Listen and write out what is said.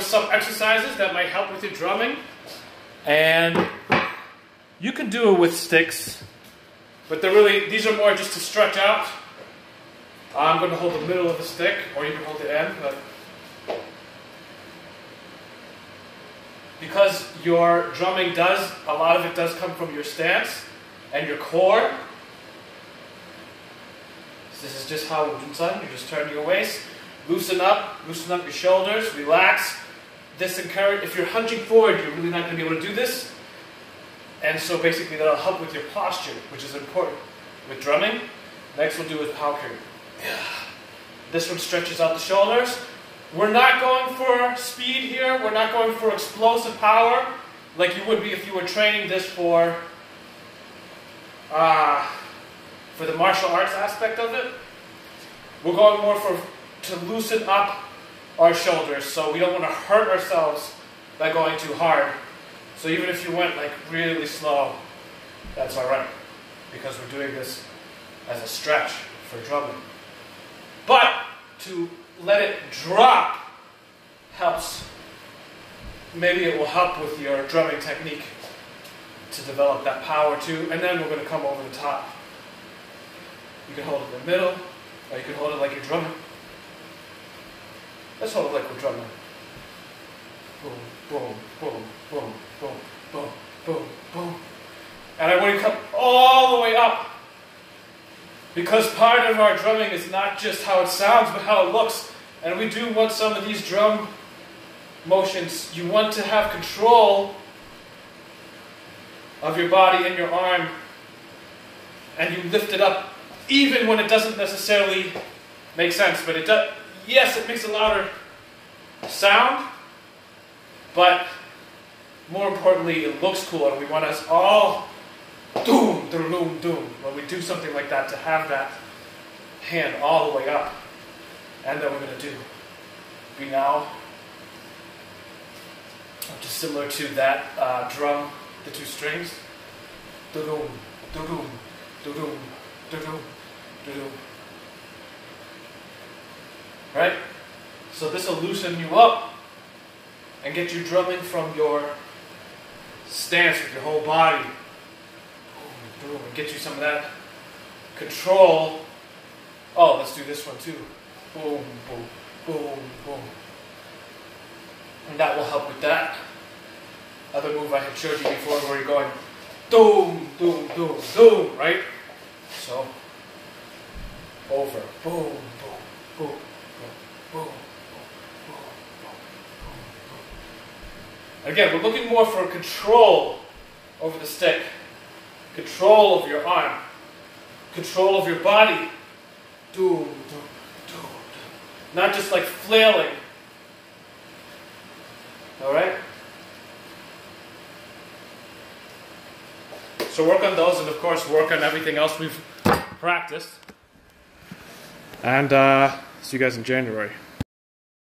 some exercises that might help with your drumming. And you can do it with sticks, but they're really, these are more just to stretch out. I'm going to hold the middle of the stick, or you can hold the end, but because your drumming does, a lot of it does come from your stance and your core. So this is just how Wujun you just turn your waist, loosen up, loosen up your shoulders, relax. This encourage, if you're hunching forward, you're really not going to be able to do this. And so basically that'll help with your posture, which is important with drumming. Next we'll do with Paokyu. This one stretches out the shoulders. We're not going for speed here. We're not going for explosive power like you would be if you were training this for uh, for the martial arts aspect of it. We're going more for to loosen up our shoulders so we don't want to hurt ourselves by going too hard. So even if you went like really slow, that's alright because we're doing this as a stretch for drumming. But to let it drop helps. Maybe it will help with your drumming technique to develop that power too. And then we're going to come over the top. You can hold it in the middle, or you can hold it like you're drumming. Let's hold it like we're drumming. Boom, boom, boom, boom, boom, boom, boom, boom. And I want to come all the way up. Because part of our drumming is not just how it sounds, but how it looks. And we do want some of these drum motions. You want to have control of your body and your arm. And you lift it up even when it doesn't necessarily make sense. But it does, yes, it makes a louder sound. But more importantly, it looks cool. And we want us all doom, doom, doom. When we do something like that, to have that hand all the way up. And then we're going to do be now, which is similar to that uh, drum, the two strings. Do-doom, do-doom, do-doom, do-doom, do-doom. Right? So this will loosen you up and get you drumming from your stance with your whole body. Boom, and get you some of that control. Oh, let's do this one too. Boom, boom, boom, boom. And that will help with that. Other move I had showed you before where you're going doom, doom, doom, doom, right? So, over, boom, boom, boom, boom, boom, boom, boom. Again, we're looking more for control over the stick, control of your arm, control of your body. Not just like flailing. All right? So work on those, and of course, work on everything else we've practiced. And uh, see you guys in January.